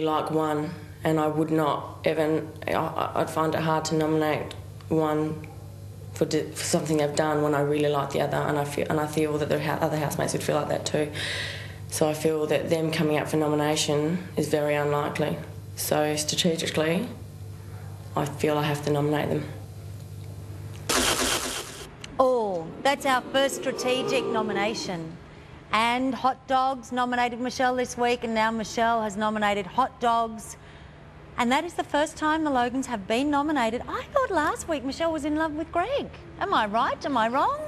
like one, and I would not even. I'd find it hard to nominate one for, for something they've done when I really like the other, and I feel and I feel that the other housemates would feel like that too. So I feel that them coming up for nomination is very unlikely. So strategically, I feel I have to nominate them. Oh, that's our first strategic nomination. And hot dogs nominated Michelle this week, and now Michelle has nominated hot dogs. And that is the first time the Logans have been nominated. I thought last week Michelle was in love with Greg. Am I right? Am I wrong?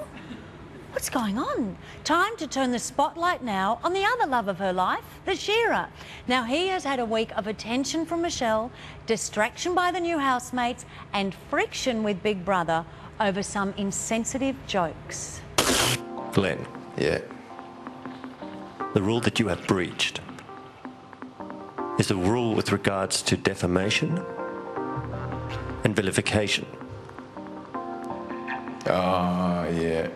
What's going on? Time to turn the spotlight now on the other love of her life, the Shearer. Now, he has had a week of attention from Michelle, distraction by the new housemates, and friction with Big Brother over some insensitive jokes. Glenn, Yeah. The rule that you have breached is a rule with regards to defamation and vilification. Oh, yeah.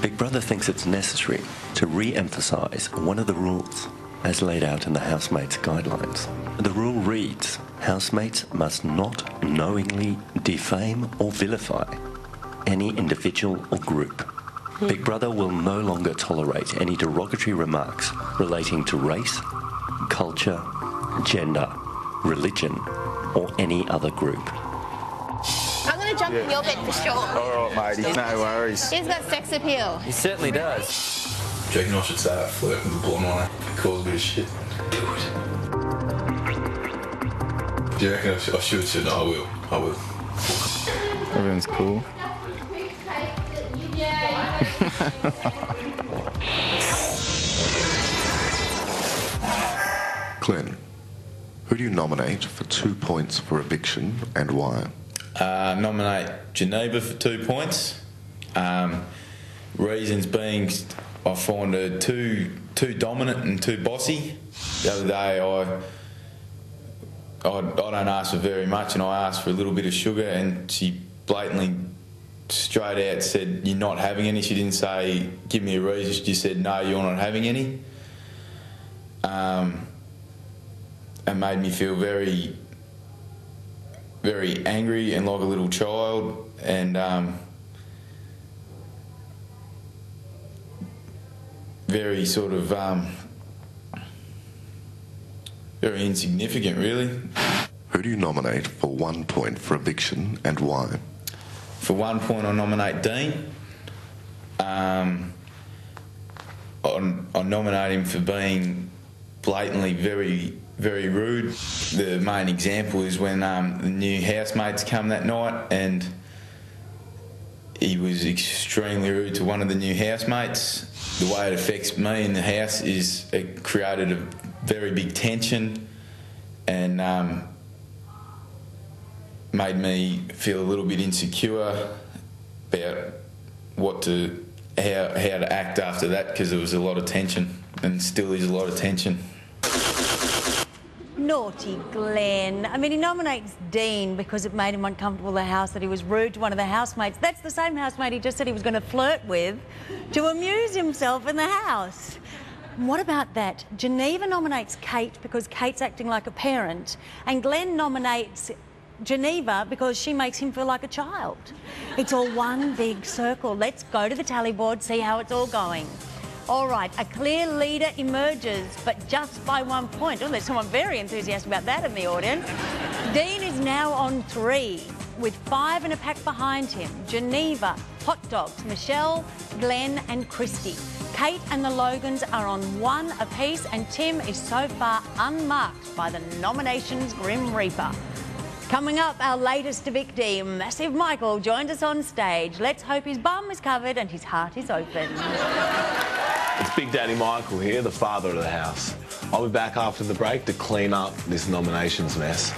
Big Brother thinks it's necessary to re emphasise one of the rules as laid out in the housemates' guidelines. The rule reads Housemates must not knowingly defame or vilify any individual or group. Big Brother will no longer tolerate any derogatory remarks relating to race, culture, gender, religion, or any other group. I'm gonna jump in your bed for sure. All right, matey. No worries. He's got sex appeal. He certainly does. Do you reckon I should say I flirt with the blonde one? Cause a bit of shit. Do it. Do you reckon I should? I should, shouldn't I? I will. I will. Everyone's cool. Glenn, who do you nominate for two points for eviction and why? Uh, nominate Geneva for two points. Um, reasons being, I find her too too dominant and too bossy. The other day, I I, I don't ask for very much, and I asked for a little bit of sugar, and she blatantly straight out said, "You're not having any." She didn't say, "Give me a reason." She just said, "No, you're not having any." Um, it made me feel very very angry and like a little child, and um, very sort of um, very insignificant, really. Who do you nominate for one point for eviction and why? For one point, I nominate Dean. Um, I, I nominate him for being blatantly very, very rude. The main example is when um, the new housemates come that night and he was extremely rude to one of the new housemates. The way it affects me in the house is it created a very big tension and um, made me feel a little bit insecure about what to how how to act after that because there was a lot of tension and still is a lot of tension. Naughty Glenn. I mean, he nominates Dean because it made him uncomfortable the house that he was rude to one of the housemates. That's the same housemate he just said he was going to flirt with to amuse himself in the house. What about that? Geneva nominates Kate because Kate's acting like a parent, and Glenn nominates Geneva because she makes him feel like a child. It's all one big circle. Let's go to the tally board, see how it's all going. All right, a clear leader emerges, but just by one point. Oh, there's someone very enthusiastic about that in the audience. Dean is now on three, with five in a pack behind him. Geneva, Hot Dogs, Michelle, Glenn, and Christy. Kate and the Logans are on one apiece, and Tim is so far unmarked by the nominations Grim Reaper. Coming up, our latest evictee, Massive Michael, joined us on stage. Let's hope his bum is covered and his heart is open. It's Big Daddy Michael here, the father of the house. I'll be back after the break to clean up this nominations mess.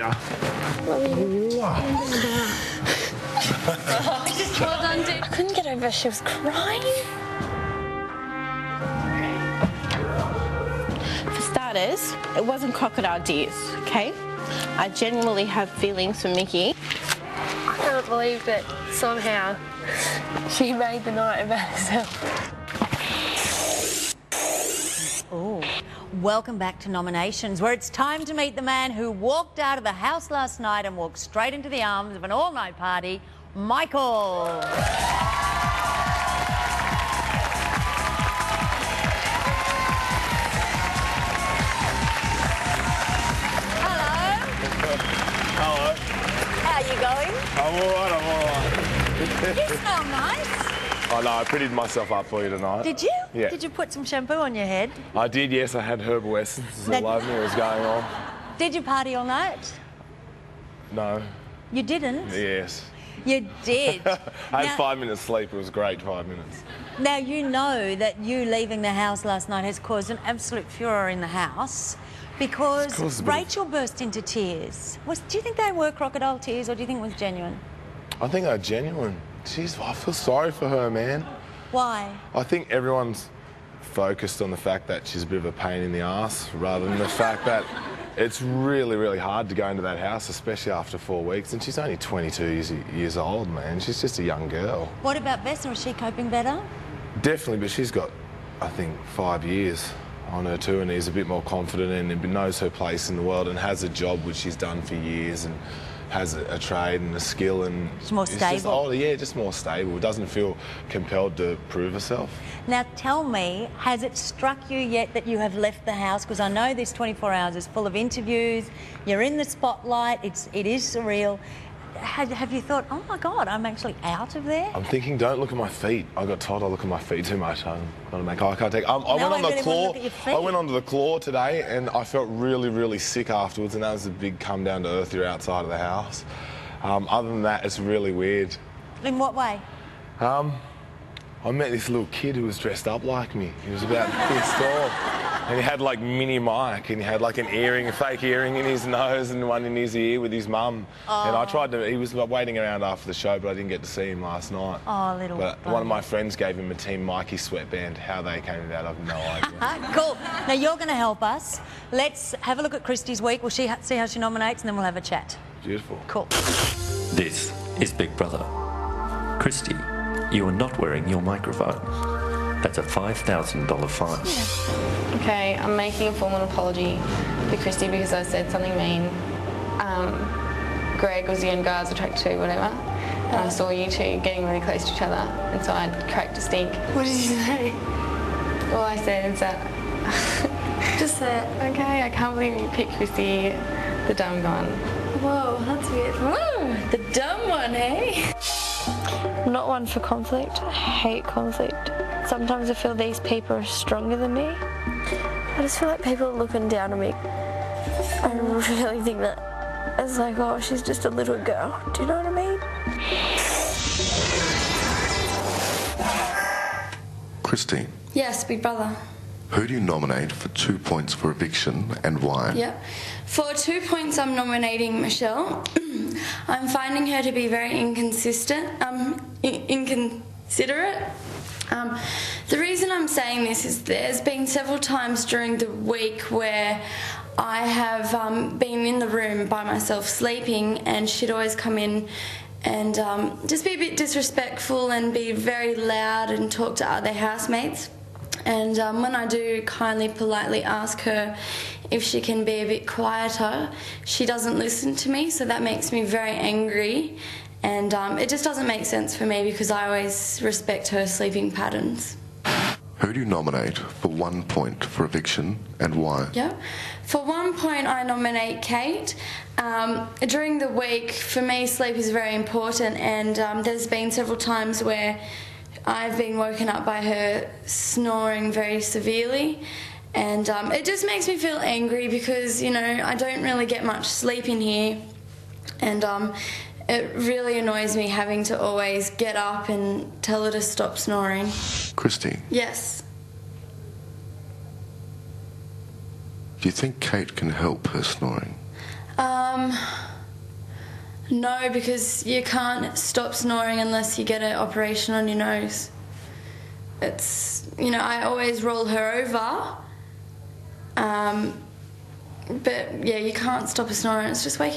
See ya. Well done, dude. I couldn't get over she was crying. For starters, it wasn't crocodile tears, okay? I genuinely have feelings for Mickey. I can't believe that somehow she made the night about herself. Welcome back to nominations, where it's time to meet the man who walked out of the house last night and walked straight into the arms of an all night party, Michael. Hello. Hello. How are you going? I'm all right, I'm all right. You smell nice. I know, I prettied myself up for you tonight. Did you? Yeah. Did you put some shampoo on your head? I did, yes. I had herbal essences all over me. It was going on. Did you party all night? No. You didn't. Yes. You did. I had Now- five minutes sleep. It was great, five minutes. Now you know that you leaving the house last night has caused an absolute furor in the house because bit of- Rachel burst into tears. Was, do you think they were crocodile tears or do you think it was genuine? I think they're genuine. Jeez, I feel sorry for her, man. Why? I think everyone's focused on the fact that she's a bit of a pain in the ass rather than the fact that it's really, really hard to go into that house, especially after four weeks. And she's only 22 years, years old, man. She's just a young girl. What about Bessa? Is she coping better? Definitely, but she's got, I think, five years on her too, and is a bit more confident and knows her place in the world and has a job which she's done for years and has a, a trade and a skill and She's more it's Just stable. older, yeah, just more stable. Doesn't feel compelled to prove herself. Now tell me, has it struck you yet that you have left the house? Because I know this 24 hours is full of interviews. You're in the spotlight. It's it is surreal. Have, have you thought, oh my God, I'm actually out of there? I'm thinking, don't look at my feet. I got told I look at my feet too much. I'm gonna make eye contact. Um, I went on I the claw. look at your feet. I went onto the claw today, and I felt really, really sick afterwards. And that was a big come down to earth. You're outside of the house. Um, other than that, it's really weird. In what way? Um, I met this little kid who was dressed up like me. He was about this tall. And he had like mini Mike and he had like an earring, a fake earring in his nose and one in his ear with his mum. And I tried to, he was waiting around after the show, but I didn't get to see him last night. Oh, little But one of my friends gave him a Team Mikey sweatband. How they came to that, I've no idea. Ah, cool. Now you're going to help us. Let's have a look at Christie's week. We'll see how, see how she nominates and then we'll have a chat. Beautiful. Cool. This is Big Brother. Christy, you are not wearing your microphone. That's a $5,000 fine. Okay, I'm making a formal apology to Christy because I said something mean. Um, Greg was the only guy I was attracted to, whatever. And I saw you two getting really close to each other, and so I cracked a stink. What did you say? All I said is that. Just say it. Okay, I can't believe you picked Christy, the dumb one. Whoa, that's weird. Whoa, the dumb one, hey? I'm not one for conflict. I hate conflict. Sometimes I feel these people are stronger than me. I just feel like people are looking down on me. I really think that it's like, oh, she's just a little girl. Do you know what I mean? Christine, Yes, Big Brother. who do you nominate for two points for eviction and why? Yep. For two points, I'm nominating Michelle. I'm finding her to be very inconsistent, um, in- inconsiderate. Um, the reason I'm saying this is there's been several times during the week where I have um, been in the room by myself sleeping, and she'd always come in and um, just be a bit disrespectful and be very loud and talk to other housemates. And um, when I do kindly, politely ask her if she can be a bit quieter, she doesn't listen to me, so that makes me very angry. And um, it just doesn't make sense for me because I always respect her sleeping patterns. Who do you nominate for one point for eviction and why? Yeah. For one point, I nominate Kate. Um, during the week, for me, sleep is very important, and um, there's been several times where I've been woken up by her snoring very severely. And um, it just makes me feel angry because, you know, I don't really get much sleep in here. And um, it really annoys me having to always get up and tell her to stop snoring. Christy, Yes. do you think Kate can help her snoring? Um, no, because you can't stop snoring unless you get an operation on your nose. It's, you know, I always roll her over. Um, but yeah, you can't stop a snore, and it's just waking